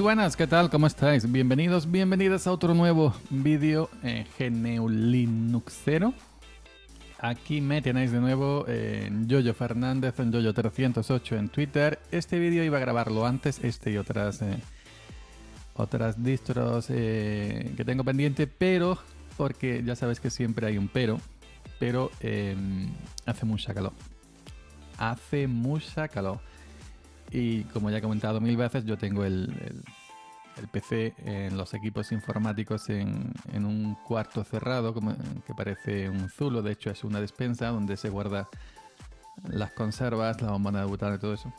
Buenas, ¿qué tal? ¿Cómo estáis? Bienvenidos, bienvenidas a otro nuevo vídeo en GNU Linuxero. Aquí me tenéis de nuevo en Yoyo Fernández, en Yoyo308 en Twitter. Este vídeo iba a grabarlo antes, este y otras, eh, otras distros eh, que tengo pendiente, pero, porque ya sabes que siempre hay un pero, pero em, hace mucha calor. Hace mucha calor. Y como ya he comentado mil veces, yo tengo el, PC en los equipos informáticos en, un cuarto cerrado que parece un zulo. De hecho, es una despensa donde se guarda las conservas, la bombona de butano y todo eso.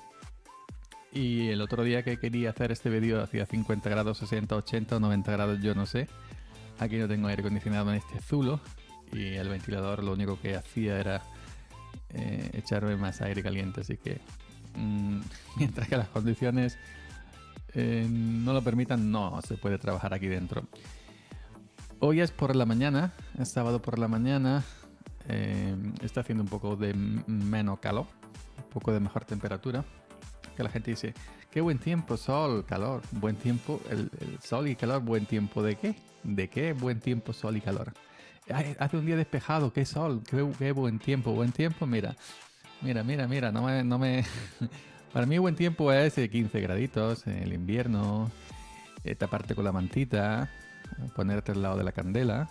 Y el otro día que quería hacer este vídeo hacía 50 grados, 60, 80 90 grados, yo no sé. Aquí no tengo aire acondicionado en este zulo y el ventilador lo único que hacía era eh, echarme más aire caliente, así que Mm, mientras que las condiciones eh, no lo permitan, no se puede trabajar aquí dentro. Hoy es por la mañana, es sábado por la mañana, eh, está haciendo un poco de menos calor, un poco de mejor temperatura. Que la gente dice, qué buen tiempo, sol, calor, buen tiempo, el, sol y calor, buen tiempo, ¿de qué? ¿De qué buen tiempo, sol y calor? hace un día despejado, qué sol, qué, qué buen tiempo, buen tiempo, mira, Mira, mira, mira, no me, no me... Para mí buen tiempo es 15 graditos en el invierno, taparte con la mantita, ponerte al lado de la candela,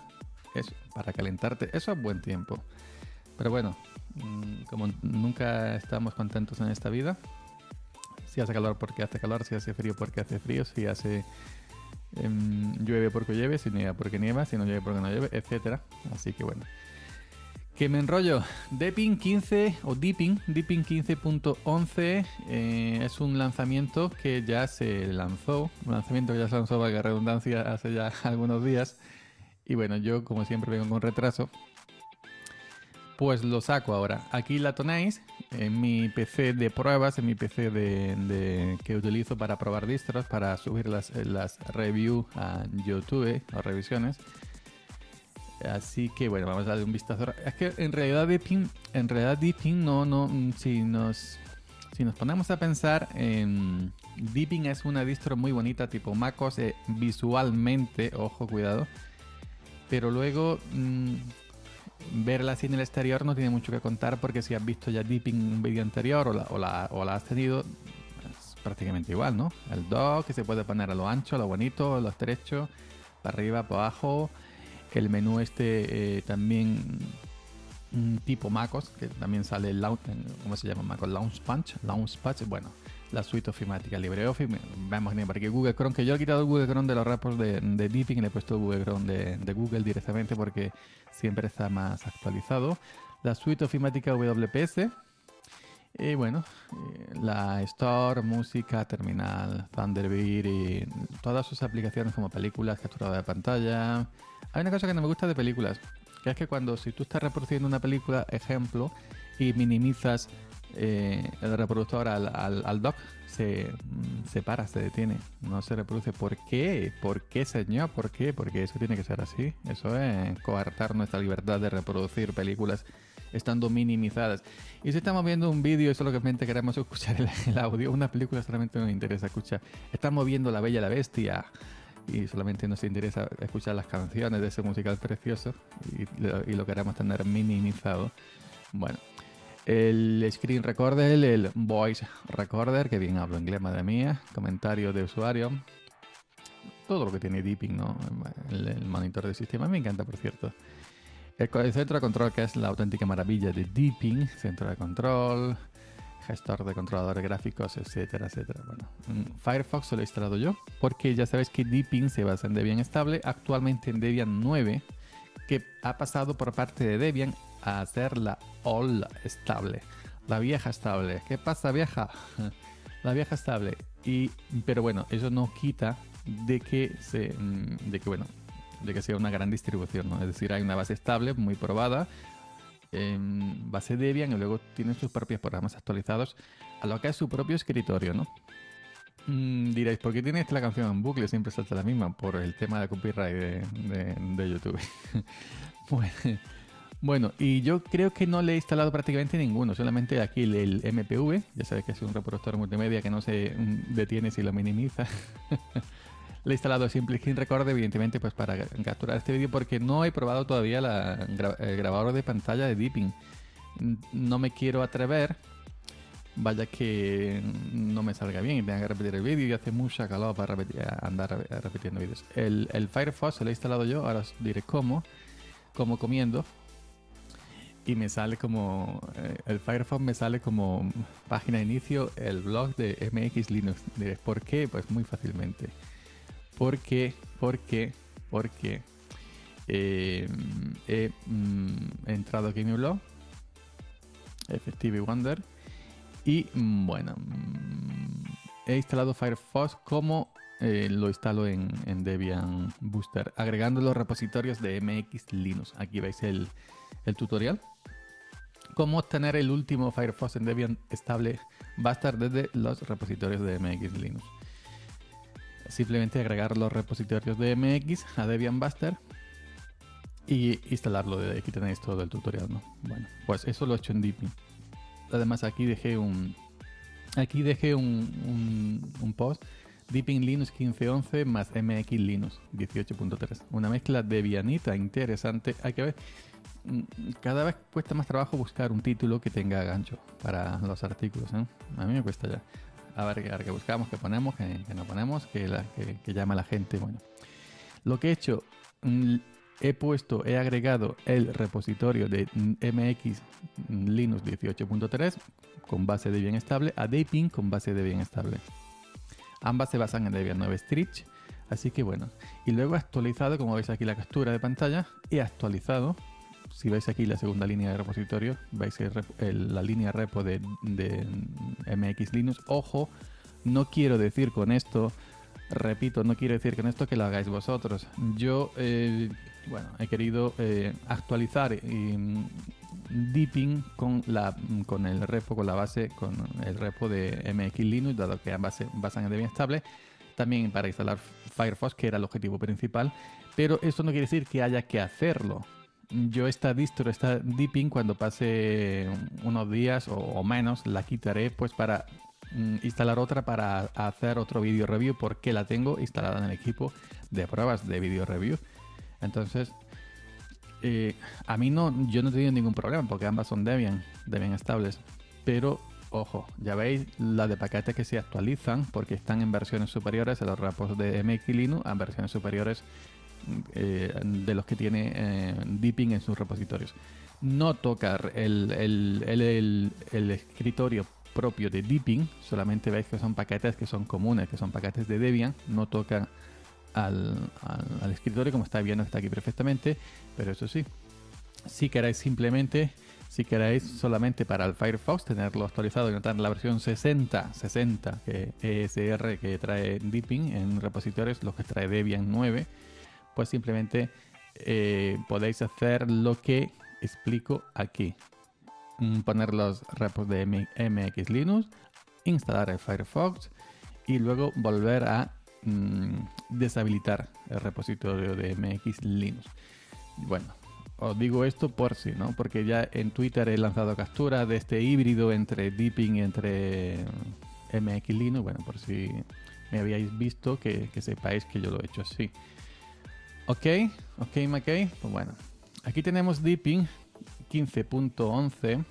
eso, para calentarte, eso es buen tiempo. Pero bueno, mm, como nunca estamos contentos en esta vida, si hace calor porque hace calor, si hace frío porque hace frío, si hace em, llueve porque llueve, si nieva porque nieva, si no llueve porque no llueve, etcétera. Así que bueno. Que me enrollo. Deepin 15 o Deepin, Deepin 15.11 eh, es un lanzamiento que ya se lanzó, un lanzamiento que ya se lanzó, valga redundancia, hace ya algunos días. Y bueno, yo como siempre vengo con retraso, pues lo saco ahora. Aquí la tenéis en mi PC de pruebas, en mi PC de, que utilizo para probar distros, para subir las, las reviews a YouTube, las revisiones. Así que bueno, vamos a darle un vistazo. Es que en realidad Deepin, en realidad no, no, si nos, si nos ponemos a pensar, en Deepin es una distro muy bonita, tipo MacOS, eh, visualmente, ojo, cuidado. Pero luego mm, verla así en el exterior no tiene mucho que contar porque si has visto ya Deepin en un vídeo anterior o la, o, la, o la has tenido, es prácticamente igual, ¿no? El dock que se puede poner a lo ancho, a lo bonito, a lo estrecho, para arriba, para abajo el menú este eh, también tipo MacOS, que también sale el ¿cómo se llama? MacOS Launchpad, Launchpad, bueno, la suite ofimática LibreOffice, vamos a para que Google Chrome, que yo he quitado Google Chrome de los reports de, de Deepin y le he puesto Google Chrome de, Google directamente porque siempre está más actualizado. La suite ofimática WPS, y bueno, eh, la Store, música, terminal, Thunderbird y todas sus aplicaciones como películas, capturada de pantalla. Hay una cosa que no me gusta de películas, que es que cuando si tú estás reproduciendo una película, ejemplo, y minimizas eh, el reproductor al, al, dock, se, mm, se para, se detiene, no se reproduce. ¿Por qué? ¿Por qué, señor? ¿Por qué? Porque eso tiene que ser así. Eso es coartar nuestra libertad de reproducir películas estando minimizadas. Y si estamos viendo un vídeo y solamente queremos escuchar el, audio, una película solamente nos interesa escuchar. Estamos viendo La Bella y la Bestia y solamente nos interesa escuchar las canciones de ese musical precioso y, lo queremos tener minimizado. Bueno, el screen recorder, el voice recorder, que bien hablo inglés, madre mía, comentario de usuario, todo lo que tiene Deeping, ¿no? El, el monitor del sistema, me encanta, por cierto. El, centro de control, que es la auténtica maravilla de Deepin, centro de control, gestor de controladores gráficos, etcétera, etcétera. Bueno, mm, Firefox lo he instalado yo, porque ya sabéis que Deepin se basa en Debian estable, actualmente en Debian 9, que ha pasado por parte de Debian a ser la All estable, la vieja estable. ¿Qué pasa, vieja? la vieja estable. Y, pero bueno, eso no quita de que se, mm, de que bueno, de que sea una gran distribución, ¿no? Es decir, hay una base estable, muy probada, en base Debian y luego tienen sus propios programas actualizados a lo que es su propio escritorio, ¿no? Mm, diréis, ¿por qué tienes la canción en bucle? Siempre salta la misma por el tema de copyright de, de, YouTube. Bueno, y yo creo que no le he instalado prácticamente ninguno, solamente aquí el, MPV, ya sabes que es un reproductor multimedia que no se mm, detiene si lo minimiza. le he instalado Simple Screen Record, evidentemente, pues para capturar este vídeo, porque no he probado todavía el grabador de pantalla de Deepin. No me quiero atrever, vaya que no me salga bien y tenga que repetir el vídeo y hace mucha calor para andar repitiendo vídeos. El, el Firefox lo he instalado yo, ahora os diré cómo, cómo comiendo y me sale como eh, el Firefox me sale como página de inicio el blog de MX Linux. Diré, ¿por qué? Pues muy fácilmente. Porque, porque, porque eh, he mm, entrado aquí en mi blog, Effective Wonder, y mm, bueno, mm, he instalado Firefox como eh, lo instalo en, Debian Booster, agregando los repositorios de MX Linux. Aquí veis el, el tutorial cómo obtener el último Firefox en Debian estable estar desde los repositorios de MX Linux. Simplemente agregar los repositorios de MX a Debian Buster y instalarlo. De aquí tenéis todo el tutorial, ¿no? Bueno, pues eso lo he hecho en Deepin. Además aquí dejé un aquí dejé un, un, post Deepin Linux 15.11 más MX Linux 18.3. Una mezcla debianita interesante. Hay que ver Mm, cada vez cuesta más trabajo buscar un título que tenga gancho para los artículos. ¿eh? A mí me cuesta ya. A ver, a ver qué buscamos, qué ponemos, qué, no ponemos, que, la, que, llama la gente. Bueno, lo que he hecho, mm, he puesto, he agregado el repositorio de MX Linux 18.3 con base de bien estable a Deepin con base de bien estable. Ambas se basan en Debian 9 Stitch. Así que bueno, y luego he actualizado, como veis aquí la captura de pantalla, he actualizado si veis aquí la segunda línea de repositorio, veis la línea repo de, MX Linux. Ojo, no quiero decir con esto, repito, no quiero decir con esto que lo hagáis vosotros. Yo, eh, bueno, he querido eh, actualizar eh, Deepin con, la, con el repo, con la base, con el repo de MX Linux, dado que ambas se basan en Debian estable. También para instalar Firefox, que era el objetivo principal. Pero eso no quiere decir que haya que hacerlo yo esta distro, esta Deepin, cuando pase unos días o, menos, la quitaré pues para mm, instalar otra para hacer otro video review porque la tengo instalada en el equipo de pruebas de video review. Entonces, eh, a mí no, yo no he tenido ningún problema porque ambas son Debian, Debian estables. Pero, ojo, ya veis las de paquetes que se actualizan porque están en versiones superiores a los repos de MX Linux, a versiones superiores eh, de los que tiene eh, en sus repositorios. No tocar el, el, escritorio propio de Deepin, solamente veis que son paquetes que son comunes, que son paquetes de Debian, no toca al, al, escritorio como está viendo, está aquí perfectamente, pero eso sí, si queréis simplemente, si queréis solamente para el Firefox tenerlo actualizado y notar la versión 60, 60 que ESR que trae Deepin en repositorios, los que trae Debian 9, simplemente eh, podéis hacer lo que explico aquí. Mm, poner los repos de MX Linux, instalar el Firefox y luego volver a mm, deshabilitar el repositorio de MX Linux. Bueno, os digo esto por si, ¿no? Porque ya en Twitter he lanzado captura de este híbrido entre Deepin y entre MX Linux. Bueno, por si me habíais visto, que sepáis que yo lo he hecho así. Ok, ok, McKay. Pues bueno, aquí tenemos Deepin 15.11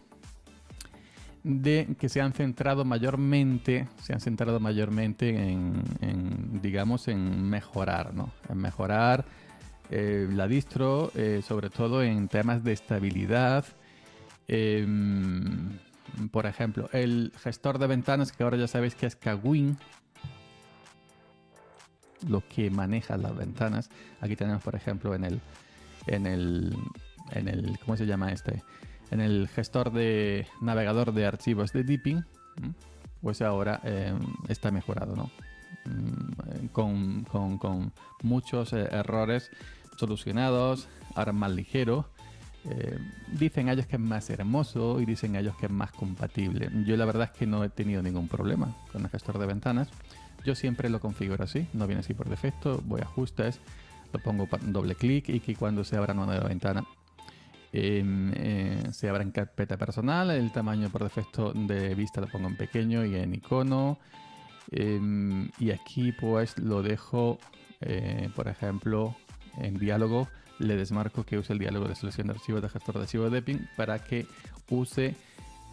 de que se han centrado mayormente, se han centrado mayormente en, digamos, en mejorar, ¿no? En mejorar eh, la distro, eh, sobre todo en temas de estabilidad. Em, por ejemplo, el gestor de ventanas, que ahora ya sabéis que es Kawin, lo que maneja las ventanas. Aquí tenemos, por ejemplo, en el, en el, en el, ¿cómo se llama este? En el gestor de navegador de archivos de Deepin, pues ahora eh, está mejorado, ¿no? Mm, con, con, muchos eh, errores solucionados, ahora más ligero. Eh, dicen ellos que es más hermoso y dicen ellos que es más compatible. Yo la verdad es que no he tenido ningún problema con el gestor de ventanas. Yo siempre lo configuro así, no viene así por defecto, voy a ajustes, lo pongo doble clic y que cuando se abra una nueva ventana em, eh, se abre en carpeta personal. El tamaño por defecto de vista lo pongo en pequeño y en icono. Em, y aquí pues lo dejo, eh, por ejemplo, en diálogo. Le desmarco que use el diálogo de selección de archivos de gestor de archivos de Deepin para que use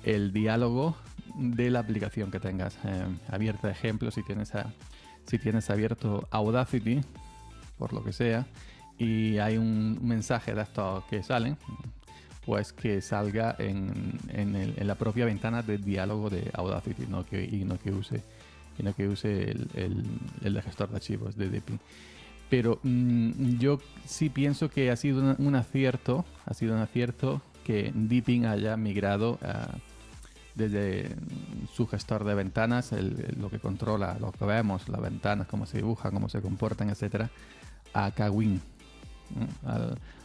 el diálogo de la aplicación que tengas em, abierta. Ejemplo, si tienes, si tienes abierto Audacity, por lo que sea, y hay un mensaje de estos que salen, pues que salga en, la propia ventana de diálogo de Audacity ¿no? que, y no que use, no que use el, gestor de archivos de Deepin. Pero mm, yo sí pienso que ha sido un, acierto, ha sido un acierto que Deepin haya migrado desde su gestor de ventanas, lo que controla, lo que vemos, las ventanas, cómo se dibujan, cómo se comportan, etcétera, a Kawin,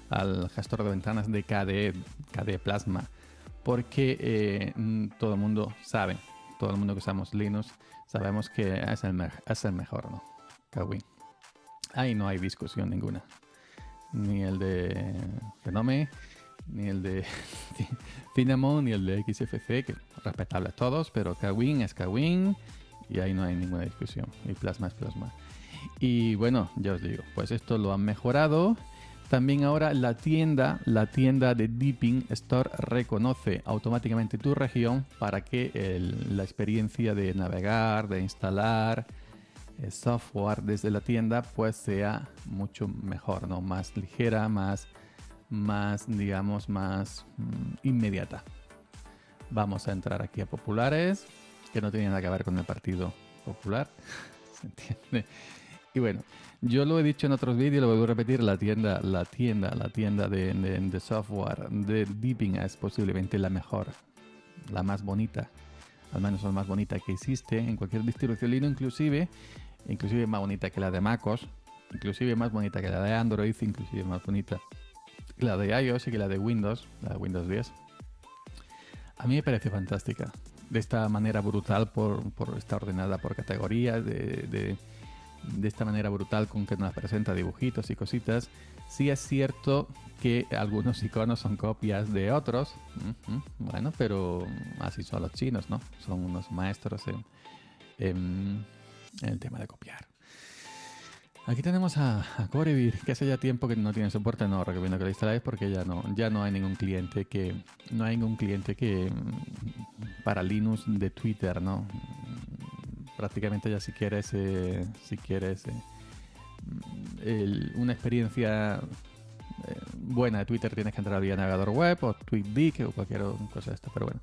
al, gestor de ventanas de KDE, KDE Plasma, porque eh, todo el mundo sabe, todo el mundo que usamos Linux, sabemos que es el, es el mejor, ¿no? Kawin. Ahí no hay discusión ninguna. Ni el de Genome, ni el de Cinnamon, ni el de XFC, que respetables todos, pero Kawin es Kawin y ahí no hay ninguna discusión. Y Plasma es Plasma. Y bueno, ya os digo, pues esto lo han mejorado. También ahora la tienda, la tienda de Deepin Store reconoce automáticamente tu región para que la experiencia de navegar, de instalar eh, software desde la tienda pues sea mucho mejor, ¿no? Más ligera, más, más digamos, más mm, inmediata. Vamos a entrar aquí a populares, que no tienen nada que ver con el Partido Popular. ¿Se entiende? Y bueno, yo lo he dicho en otros vídeos, lo voy a repetir, la tienda, la tienda, la tienda de, software de Deepin es posiblemente la mejor, la más bonita, al menos la más bonita que existe en cualquier distribución Linux, inclusive, inclusive más bonita que la de MacOS, inclusive más bonita que la de Android, inclusive más bonita la de iOS y la de Windows, la de Windows 10. A mí me parece fantástica, de esta manera brutal, por, por está ordenada por categorías, de de esta manera brutal con que nos presenta dibujitos y cositas, sí es cierto que algunos iconos son copias de otros. Bueno, pero así son los chinos, ¿no? Son unos maestros en, el tema de copiar. Aquí tenemos a, a Corevir, que hace ya tiempo que no tiene soporte, no recomiendo que lo instaléis porque ya no, ya no hay ningún cliente que no hay ningún cliente que para Linux de Twitter, ¿no? prácticamente ya si quieres, eh, si quieres eh, una experiencia eh, buena de Twitter tienes que entrar vía navegador web o TweetDeck o cualquier cosa de esta, pero bueno.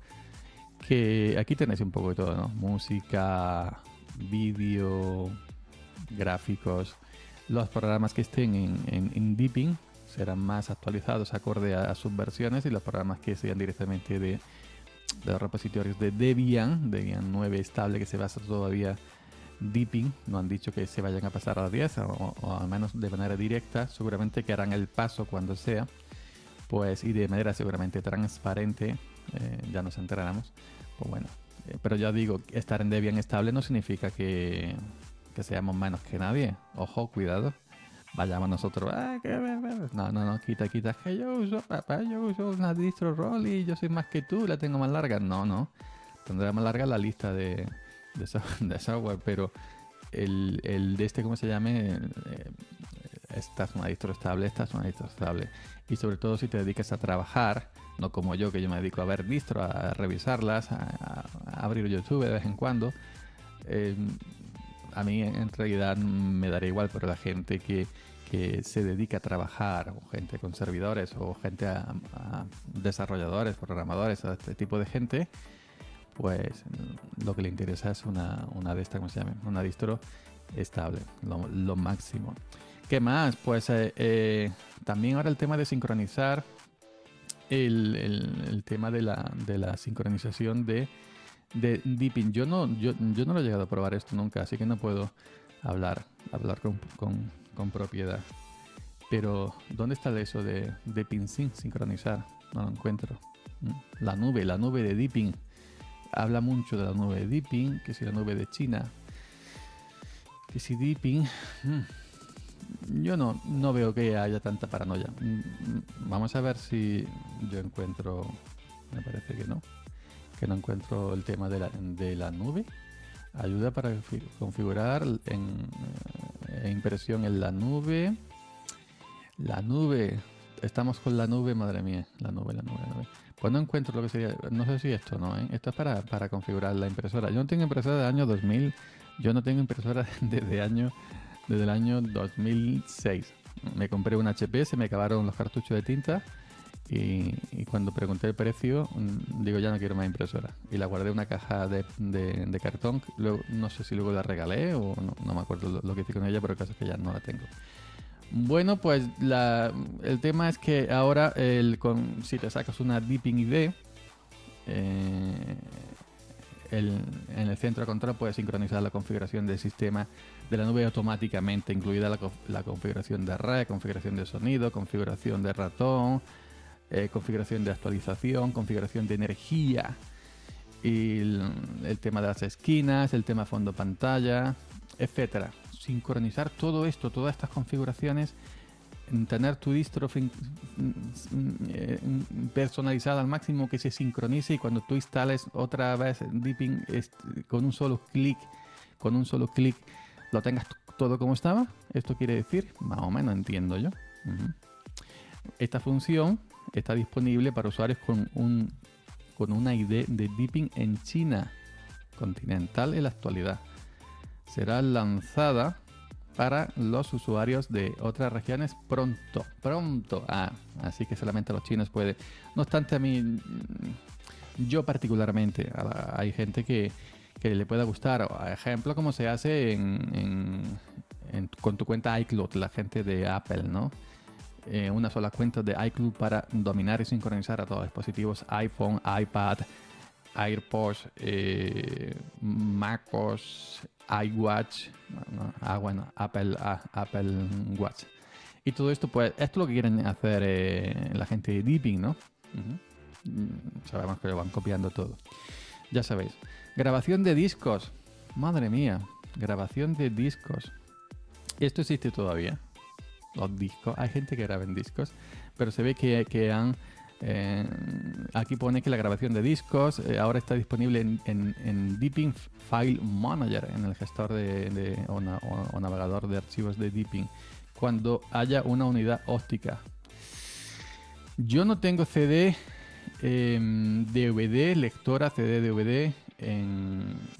Que aquí tenéis un poco de todo, ¿no? Música, vídeo, gráficos. Los programas que estén en, en, Deepin serán más actualizados acorde a, sus versiones y los programas que sean directamente de, de los repositorios de Debian, Debian 9 estable que se basa todavía Deepin, no han dicho que se vayan a pasar a la 10 o, al menos de manera directa, seguramente que harán el paso cuando sea, pues y de manera seguramente transparente, eh, ya nos enteraremos, pues bueno, eh, pero ya digo, estar en Debian estable no significa que, que seamos menos que nadie, ojo, cuidado vayamos nosotros, ah, no, no, no, quita, quita, que yo uso, papá, yo uso una distro roll y yo soy más que tú, la tengo más larga. No, no, tendrá más larga la lista de, de, software, pero el, el, de este, ¿cómo se llame? Eh, esta es una distro estable, esta es una distro estable. Y sobre todo si te dedicas a trabajar, no como yo, que yo me dedico a ver distro, a revisarlas, a, abrir YouTube de vez en cuando. Eh, a mí en realidad me daría igual, pero la gente que, se dedica a trabajar, o gente con servidores, o gente a, desarrolladores, programadores, a este tipo de gente, pues lo que le interesa es una, una de estas, ¿cómo se llama? Una distro estable, lo, máximo. ¿Qué más? Pues eh, eh, también ahora el tema de sincronizar, el, tema de la, de la sincronización de de Deepin. Yo no, yo, yo, no lo he llegado a probar esto nunca, así que no puedo hablar, hablar con, con, propiedad. Pero, ¿dónde está eso de Deepin sin sincronizar? No lo encuentro. Mm, la nube, la nube de Deepin. Habla mucho de la nube de Deepin, que si la nube de China. Que si Deepin... Mm, yo no, no veo que haya tanta paranoia. Mm, vamos a ver si yo encuentro, me parece que no, que no encuentro el tema de la, de la nube. Ayuda para configurar en eh, impresión en la nube. La nube, estamos con la nube, madre mía, la nube, la nube, la nube. Pues no encuentro lo que sería, no sé si esto, ¿no? ¿Eh? Esto es para, para configurar la impresora. Yo no tengo impresora del año 2000, yo no tengo impresora desde año desde el año 2006. Me compré un HP, se me acabaron los cartuchos de tinta y, cuando pregunté el precio, mm, digo ya no quiero más impresora. Y la guardé en una caja de, cartón. Luego, no sé si luego la regalé o no, me acuerdo lo, que hice con ella, pero el caso es que ya no la tengo. Bueno, pues el tema es que ahora si te sacas una Deepin ID, eh, en el centro de control puedes sincronizar la configuración del sistema de la nube automáticamente, incluida la, configuración de red, configuración de sonido, configuración de ratón, eh, configuración de actualización, configuración de energía, y el, tema de las esquinas, el tema fondo pantalla, etcétera. Sincronizar todo esto, todas estas configuraciones tener tu distro eh, personalizada al máximo que se sincronice y cuando tú instales otra vez Deepin con un solo clic, con un solo clic lo tengas todo como estaba. Esto quiere decir, más o menos entiendo yo. Esta función está disponible para usuarios con un con una ID de Deepin en China continental en la actualidad. Será lanzada para los usuarios de otras regiones pronto, pronto. Ah, así que solamente los chinos pueden. No obstante, a mí, mm, yo particularmente, hay gente que, le pueda gustar. Ejemplo, como se hace con tu cuenta iCloud, la gente de Apple, ¿no? Eh, una sola cuenta de iCloud para dominar y sincronizar a todos los dispositivos iPhone, iPad, AirPods, eh, MacOS, iWatch, ah, bueno, Apple, ah, Apple Watch. Y todo esto, pues, esto es lo que quieren hacer eh, la gente de Deepin, ¿no? Mm, sabemos que lo van copiando todo. Ya sabéis. Grabación de discos. Madre mía. Grabación de discos. Esto existe todavía. Los discos. Hay gente que graba en discos. Pero se ve que, que han eh, aquí pone que la grabación de discos eh, ahora está disponible en, en, Deepin File Manager, en el gestor de, o, navegador de archivos de Deepin, cuando haya una unidad óptica. Yo no tengo CD, DVD, em, lectora CD, DVD,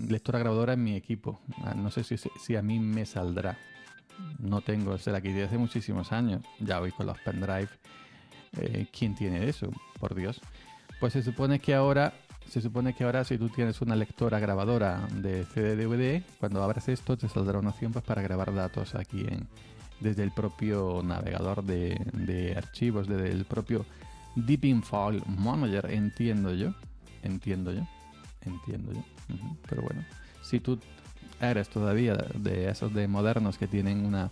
lectora grabadora en mi equipo. Ah, no sé si, si a mí me saldrá. No tengo, se la quité hace muchísimos años. Ya voy con los pendrive eh, ¿Quién tiene eso? Por Dios. Pues se supone que ahora se supone que ahora si tú tienes una lectora grabadora de CD-DVD, cuando abras esto te saldrá una opción pues, para grabar datos aquí en, desde el propio navegador de, archivos, desde el propio Deep File Manager, entiendo yo. Entiendo yo. Entiendo yo. Pero bueno, si tú eres todavía de esos de modernos que tienen una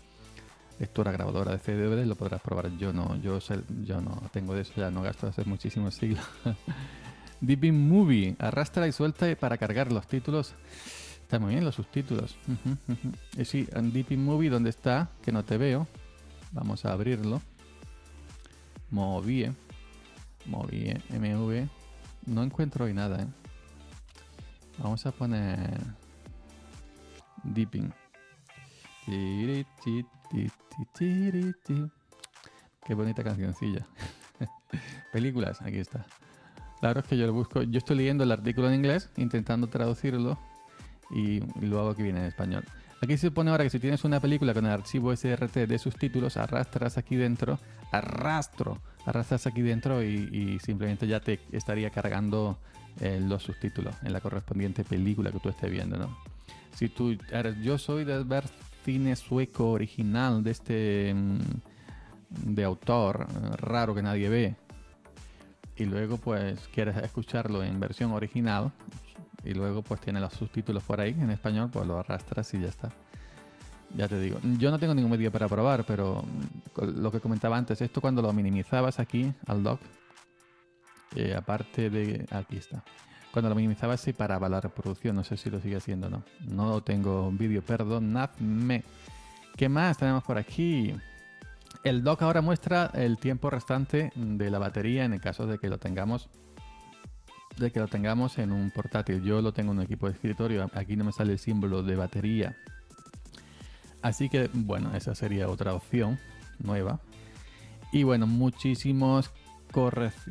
lectura grabadora de CD lo podrás probar. Yo no, yo, yo no tengo de eso, ya no gasto hace muchísimos siglos. Deep Movie, arrastra y suelta para cargar los títulos. Está muy bien los subtítulos. Y sí, Deep Movie, ¿dónde está? Que no te veo. Vamos a abrirlo. Movie. Movie, MV. No encuentro hoy nada, ¿eh? Vamos a poner Deepin. Qué bonita cancioncilla. Películas, aquí está. La verdad es que yo lo busco. Yo estoy leyendo el artículo en inglés, intentando traducirlo y lo hago que viene en español. Aquí se pone ahora que si tienes una película con el archivo SRT de subtítulos, arrastras aquí dentro, arrastro, arrastras aquí dentro y, simplemente ya te estaría cargando eh, los subtítulos en la correspondiente película que tú estés viendo, ¿no? Si tú eres, yo soy de ver cine sueco original de este mm, de autor eh, raro que nadie ve. Y luego pues quieres escucharlo en versión original y luego pues tiene los subtítulos por ahí en español pues lo arrastras y ya está. Ya te digo yo no tengo ningún medio para probar pero mm, lo que comentaba antes esto cuando lo minimizabas aquí al dock eh, aparte de aquí está cuando lo minimizaba se paraba la reproducción, no sé si lo sigue haciendo o no. No tengo vídeo, perdonadme. ¿Qué más tenemos por aquí? El dock ahora muestra el tiempo restante de la batería en el caso de que lo tengamos de que lo tengamos en un portátil. Yo lo tengo en un equipo de escritorio. Aquí no me sale el símbolo de batería. Así que, bueno, esa sería otra opción nueva. Y bueno, muchísimos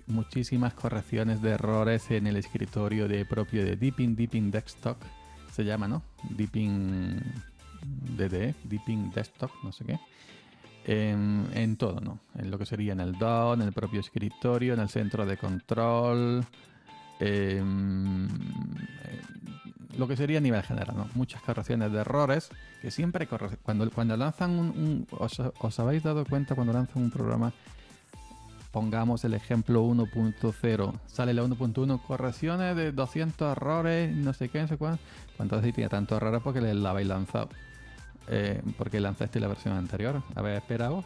muchísimas correcciones de errores en el escritorio de propio de Deepin, Deepin Desktop se llama, ¿no? Deepin DD, Deepin Desktop, no sé qué. En, todo, ¿no? En lo que sería en el DO, en el propio escritorio, en el centro de control, em, lo que sería a nivel general, ¿no? Muchas correcciones de errores que siempre cuando, cuando lanzan un, os, habéis dado cuenta cuando lanzan un programa pongamos el ejemplo 1.0, sale la 1.1, correcciones de 200 errores, no sé qué, no sé cuánto. Entonces si tiene tantos errores porque la habéis lanzado. Eh, porque lanzaste la versión anterior. Habéis esperado.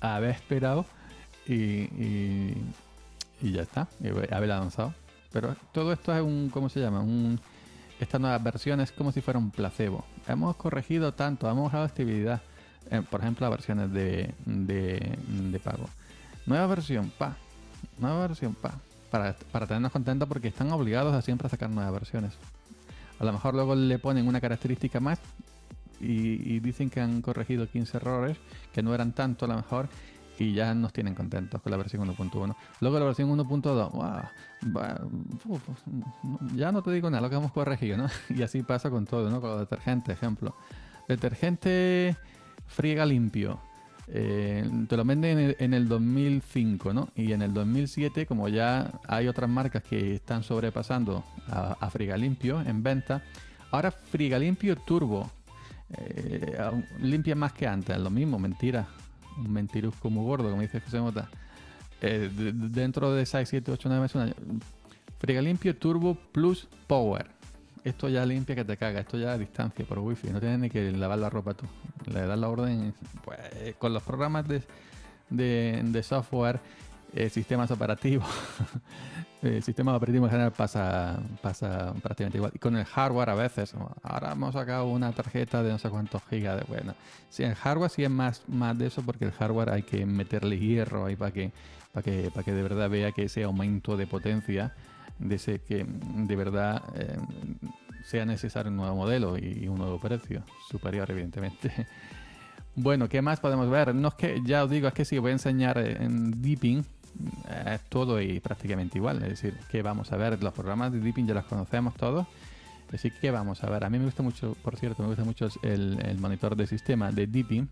habéis esperado y, y, ya está. Habéis lanzado. Pero todo esto es un, ¿cómo se llama? Un, esta nueva versión es como si fuera un placebo. Hemos corregido tanto, hemos bajado actividad eh, por ejemplo, las versiones de, de, pago. Nueva versión, pa. Nueva versión, pa. Para, para tenernos contentos porque están obligados a siempre sacar nuevas versiones. A lo mejor luego le ponen una característica más y, dicen que han corregido 15 errores, que no eran tanto a lo mejor, y ya nos tienen contentos con la versión 1.1. Luego la versión 1.2, ya no te digo nada, lo que hemos corregido, ¿no? Y así pasa con todo, ¿no? Con los detergentes, ejemplo. Detergente friega limpio. Eh, te lo venden en el, 2005, ¿no? Y en el 2007, como ya hay otras marcas que están sobrepasando a, a Friga Limpio en venta, ahora Friga Limpio Turbo eh, limpia más que antes, lo mismo, mentira. Un mentirusco muy gordo, como dice José Mota. Eh, dentro de 6, 7, 8, 9 meses, Friga Limpio Turbo Plus Power esto ya limpia que te caga, esto ya a distancia por wifi, no tienes ni que lavar la ropa tú. Le das la orden, pues con los programas de, de, software, eh, sistemas operativos, el sistema operativo en general pasa, pasa prácticamente igual. Y con el hardware a veces, ahora hemos sacado una tarjeta de no sé cuántos gigas de buena. Sí, el hardware sí es más, más de eso porque el hardware hay que meterle hierro ahí para que, para que, para que de verdad vea que ese aumento de potencia de que de verdad eh, sea necesario un nuevo modelo y un nuevo precio, superior evidentemente. Bueno, ¿qué más podemos ver? No es que, ya os digo, es que si voy a enseñar en Deepin, es todo y prácticamente igual. Es decir, que vamos a ver, los programas de Deepin ya los conocemos todos. Así que vamos a ver. A mí me gusta mucho, por cierto, me gusta mucho el, el monitor de sistema de Deepin.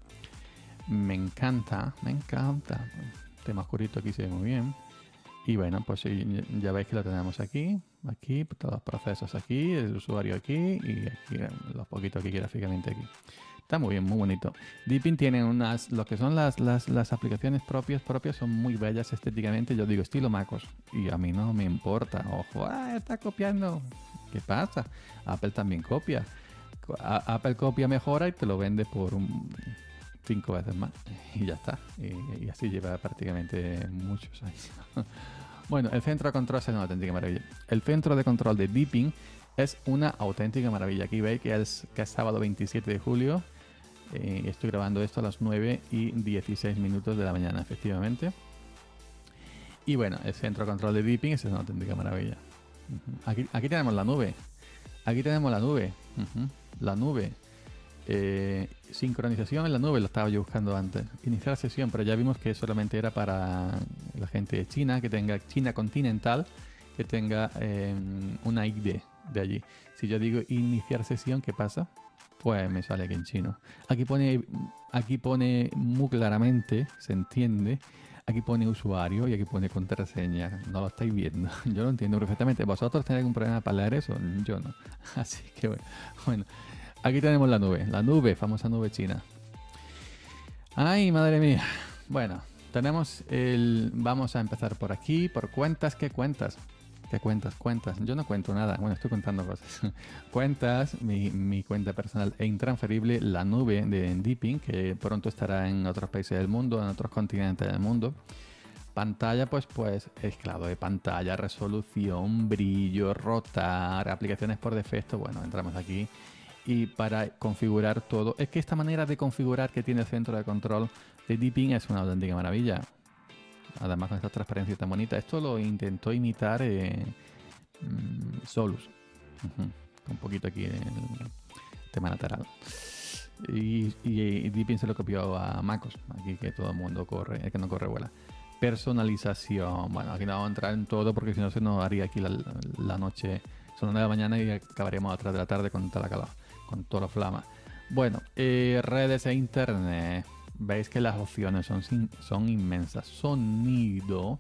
Me encanta, me encanta. El tema oscurito aquí se ve muy bien. Y bueno, pues ya veis que lo tenemos aquí, aquí, todos los procesos aquí, el usuario aquí y aquí los poquitos aquí gráficamente aquí. Está muy bien, muy bonito. Deepin tiene unas, lo que son las, las, las, aplicaciones propias, propias son muy bellas estéticamente, yo digo estilo MacOS y a mí no me importa. Ojo, ah, está copiando. ¿Qué pasa? Apple también copia. Apple copia, mejora y te lo vende por un cinco veces más y ya está. Y, así lleva prácticamente muchos años. bueno, el centro de control es una auténtica maravilla. El centro de control de Deepin es una auténtica maravilla. Aquí veis que es, que es sábado 27 de julio. Eh, estoy grabando esto a las 9 y 16 minutos de la mañana, efectivamente. Y bueno, el centro de control de Deepin es una auténtica maravilla. aquí, aquí, tenemos la nube. Aquí tenemos la nube. La nube. Eh, sincronización en la nube, lo estaba yo buscando antes. Iniciar sesión, pero ya vimos que solamente era para la gente de China, que tenga China continental, que tenga eh, una ID de allí. Si yo digo iniciar sesión, ¿qué pasa? Pues me sale aquí en chino. Aquí pone, aquí pone muy claramente, se entiende. Aquí pone usuario y aquí pone contraseña. No lo estáis viendo. Yo lo entiendo perfectamente. ¿Vosotros tenéis algún problema para leer eso? Yo no. Así que bueno Aquí tenemos la nube, la nube, famosa nube china. Ay, madre mía. Bueno, tenemos el... Vamos a empezar por aquí, por cuentas. ¿Qué cuentas? ¿Qué cuentas? Cuentas. Yo no cuento nada. Bueno, estoy contando cosas. cuentas, mi, cuenta personal e intransferible, la nube de Deepin, que pronto estará en otros países del mundo, en otros continentes del mundo. Pantalla, pues, pues, esclavo de pantalla, resolución, brillo, rotar, aplicaciones por defecto. Bueno, entramos aquí y para configurar todo. Es que esta manera de configurar que tiene el centro de control de Deepin es una auténtica maravilla. Además con esta transparencia tan bonita. Esto lo intentó imitar eh, mm, Solus. Un poquito aquí el tema lateral. Y, y, Deepin se lo copió a MacOS. Aquí que todo el mundo corre, es que no corre vuela. Personalización. Bueno, aquí no vamos a entrar en todo porque si no se nos haría aquí la, noche. Son una de la mañana y acabaríamos a 3 de la tarde con toda la con toda la flama. Bueno, eh, redes e internet. Veis que las opciones son, son inmensas. Sonido.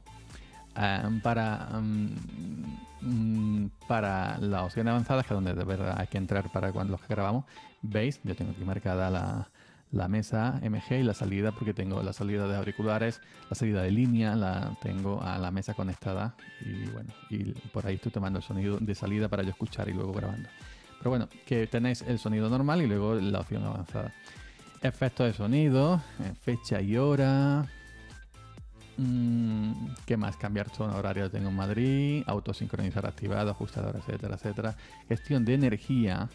Para, um, para la opción avanzada, que es donde de verdad hay que entrar para cuando los grabamos, veis, yo tengo aquí marcada la, la mesa MG y la salida porque tengo la salida de auriculares, la salida de línea, la tengo a la mesa conectada y bueno, y por ahí estoy tomando el sonido de salida para yo escuchar y luego grabando. Pero bueno, que tenéis el sonido normal y luego la opción avanzada. Efectos de sonido, eh, fecha y hora. Mm, ¿Qué más? Cambiar zona horaria tengo en Madrid, autosincronizar activado, ajustador, etcétera, etcétera. Gestión de energía.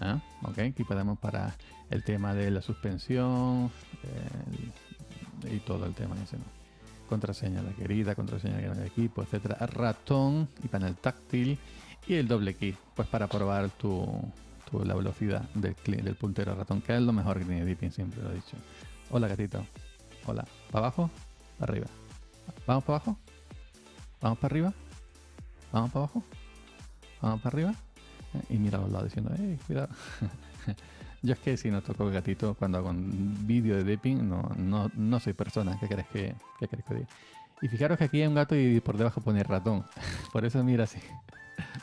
¿eh? Ok, aquí podemos para el tema de la suspensión y todo el tema ese, ¿no? Contraseña la querida, contraseña de equipo, etcétera. Ratón y panel táctil y el doble key, pues para probar tu, la velocidad del, del puntero ratón, que es lo mejor que tiene Deepin, siempre lo he dicho. Hola gatito. Hola. ¿Para abajo? Para arriba. ¿Vamos para abajo? ¿Vamos para arriba? ¿Vamos para abajo? ¿Vamos para arriba? Y mira a los lados diciendo, ¡eh, cuidado! Yo es que si no toco el gatito cuando hago un vídeo de dipping, no, no, no soy persona. ¿Qué crees que, qué que diga? Y fijaros que aquí hay un gato y por debajo pone ratón. por eso mira así.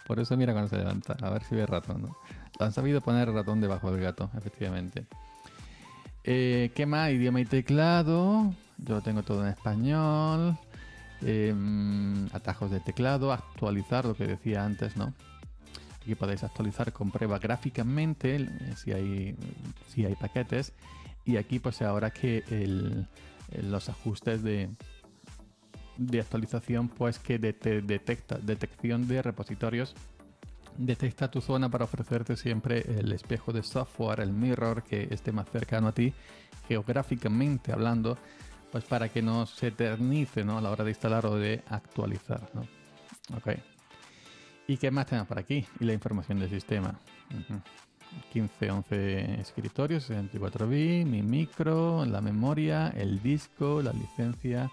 Por eso mira cuando se levanta. A ver si ve ratón, ¿no? Han sabido poner ratón debajo del gato, efectivamente. Eh, ¿Qué más? Idioma y teclado. Yo tengo todo en español. Em, atajos de teclado. Actualizar lo que decía antes, ¿no? Aquí podéis actualizar con prueba gráficamente eh, si hay, si hay paquetes. Y aquí pues ahora que los ajustes de, de actualización pues que detecta detección de repositorios detecta tu zona para ofrecerte siempre el espejo de software, el mirror que esté más cercano a ti, geográficamente hablando, pues para que no se eternice ¿no? a la hora de instalar o de actualizar. ¿no? Okay. ¿Y qué más tenemos por aquí? Y la información del sistema. 15, 11 escritorios, 64 bits, mi micro, la memoria, el disco, la licencia,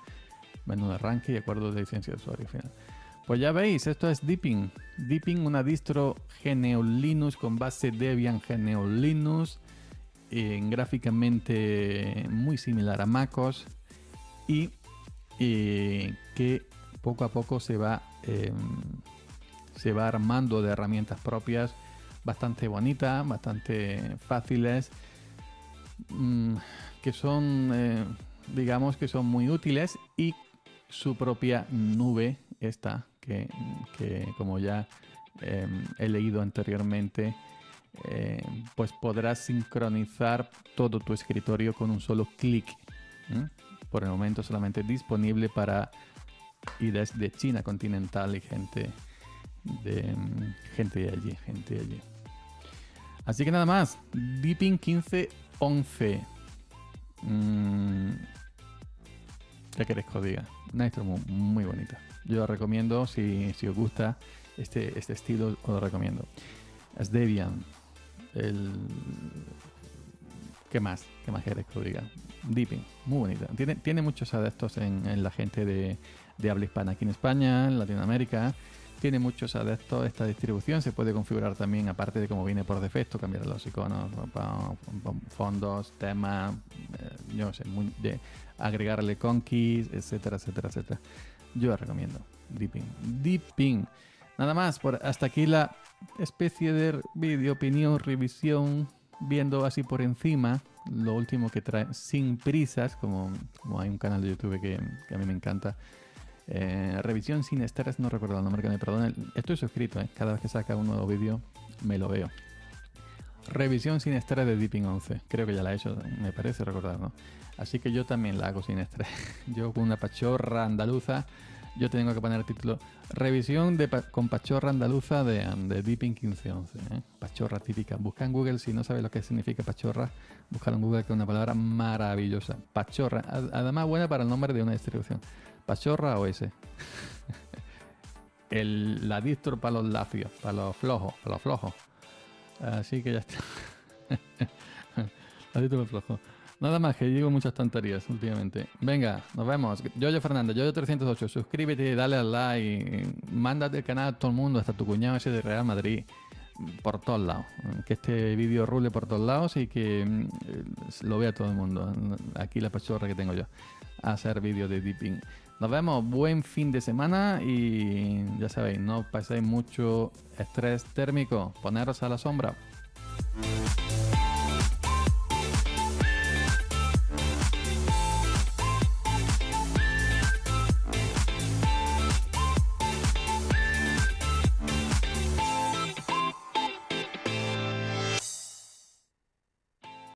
menú de arranque y acuerdo de licencia de usuario final. Pues ya veis, esto es Deepin. Deepin, una distro GNU Linux con base Debian GNU Linux, gráficamente muy similar a MacOS y que poco a poco se va, em, se va armando de herramientas propias bastante bonitas, bastante fáciles, mm, que son, eh, digamos que son muy útiles y su propia nube está que, como ya em, he leído anteriormente, em, pues podrás sincronizar todo tu escritorio con un solo clic. Por el momento solamente disponible para y desde China continental y gente de em, gente de allí, gente de allí. Así que nada más, Deepin 1511. Mm, ¿Qué queréis que os diga? Una muy bonita. Yo lo recomiendo, si, si os gusta este, este estilo, os lo recomiendo. Es Debian. El... ¿Qué más? ¿Qué más quieres que lo diga? Deepin, muy bonita. Tiene, tiene muchos adeptos en, en la gente de, de, habla hispana aquí en España, en Latinoamérica. Tiene muchos adeptos esta distribución. Se puede configurar también, aparte de cómo viene por defecto, cambiar los iconos, fondos, temas, eh, yo no sé, de agregarle conquis, etcétera, etcétera, etcétera yo recomiendo. Deepin. Deepin. Nada más, por hasta aquí la especie de vídeo, opinión, revisión, viendo así por encima lo último que trae sin prisas, como, hay un canal de YouTube que, a mí me encanta. Eh, revisión sin estrés, no recuerdo el nombre que me perdone. Estoy suscrito, eh. cada vez que saca un nuevo vídeo me lo veo. Revisión sin estrés de Deepin 11. Creo que ya la he hecho, me parece recordar, ¿no? Así que yo también la hago sin estrés. Yo con una pachorra andaluza yo tengo que poner el título Revisión de con pachorra andaluza de, de Deepin 1511. ¿eh? Pachorra típica. Busca en Google si no sabes lo que significa pachorra. Búscalo en Google que es una palabra maravillosa. Pachorra. Además buena para el nombre de una distribución. Pachorra OS. el, la distro para los lafios, para los flojos, para los flojos. Así que ya está. la distro para flojos. Nada más, que digo muchas tonterías últimamente. Venga, nos vemos. Yoyo Fernández, Yoyo308, suscríbete, dale al like, mándate el canal a todo el mundo, hasta tu cuñado ese de Real Madrid, por todos lados. Que este vídeo rule por todos lados y que mm, lo vea todo el mundo. Aquí la pachorra que tengo yo, hacer vídeos de dipping. Nos vemos, buen fin de semana y ya sabéis, no paséis mucho estrés térmico, poneros a la sombra.